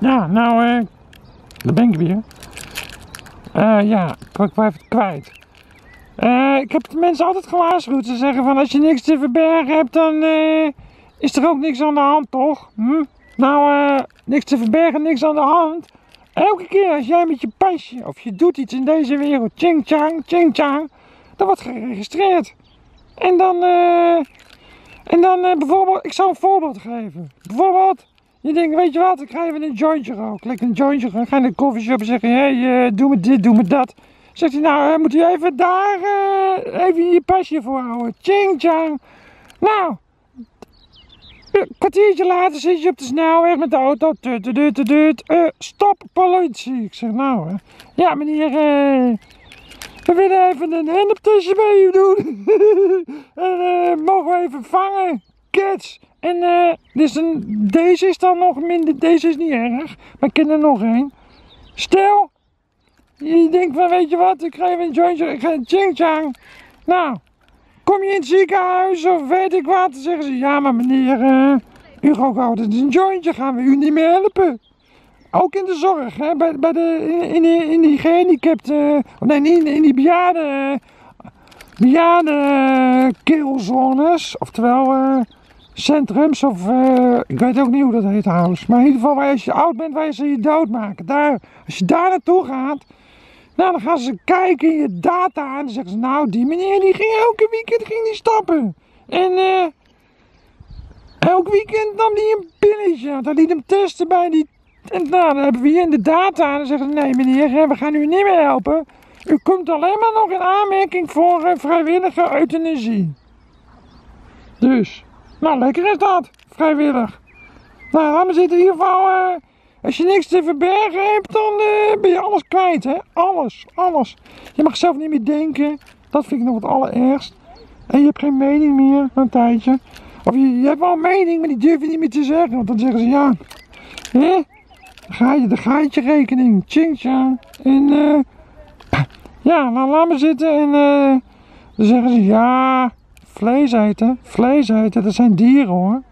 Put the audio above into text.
Ja, nou, eh, daar ben ik weer. Eh, ja, ik even kwijt. Eh, ik heb de mensen altijd gewaarschuwd. Ze zeggen van als je niks te verbergen hebt, dan eh, is er ook niks aan de hand, toch? Hm? Nou, niks te verbergen, niks aan de hand. Elke keer als jij met je pasje of je doet iets in deze wereld, ching chang, ching chang, dan wordt geregistreerd. En dan, en dan bijvoorbeeld, ik zal een voorbeeld geven. Bijvoorbeeld, je denkt, weet je wat, ik ga even een jointje roken. Lekker een jointje roken. Ga in de koffieshop en zeg je, hé, hey, eh, doe me dit, doe me dat. Zegt hij, nou, eh, moet u even daar eh, even je pasje voor houden. Ching chang. Nou, een kwartiertje later zit je op de snelweg met de auto. Tut, tut, tut, tut, stop, politie. Ik zeg, nou, hè. ja meneer, we willen even een handoptestje bij u doen. en mogen we even vangen? En eh, dus een, deze is dan nog minder, deze is niet erg. Maar ik ken er nog één. Stel, je denkt van, weet je wat, ik ga even een jointje, ik ga een ching. Nou, kom je in het ziekenhuis of weet ik wat, dan zeggen ze, ja maar meneer, eh, u rookt altijd een jointje, gaan we u niet meer helpen. Ook in de zorg, hè, bij, bij de, in, in, die- in die gehandicapte, of nee, in, in die bejaarde, bejaarde keelzones, oftewel eh, centrums of, eh, ik weet ook niet hoe dat heet trouwens, maar in ieder geval als je oud bent, waar ze je doodmaken. Daar, als je daar naartoe gaat, nou, dan gaan ze kijken in je data en dan zeggen ze, nou, die meneer die ging elke weekend ging die stappen. En eh, elk weekend nam hij een pilletje, want hij liet hem testen bij die... En nou, dan hebben we hier in de data en dan zeggen ze, nee meneer, we gaan u niet meer helpen. U komt alleen maar nog in aanmerking voor eh, vrijwillige euthanasie. Dus, nou, lekker is dat, vrijwillig. Nou, laat me zitten in ieder geval... eh, als je niks te verbergen hebt, dan eh, ben je alles kwijt, hè? Alles, alles. Je mag zelf niet meer denken. Dat vind ik nog het allerergst. En je hebt geen mening meer een tijdje. Of je, hebt wel een mening, maar die durf je niet meer te zeggen. Want dan zeggen ze ja. Hè? Dan ga je de gaatje rekening. Ching chang. En eh. Ja, nou laat me zitten. En eh. Dan zeggen ze ja. Vlees eten. Vlees eten. Dat zijn dieren hoor.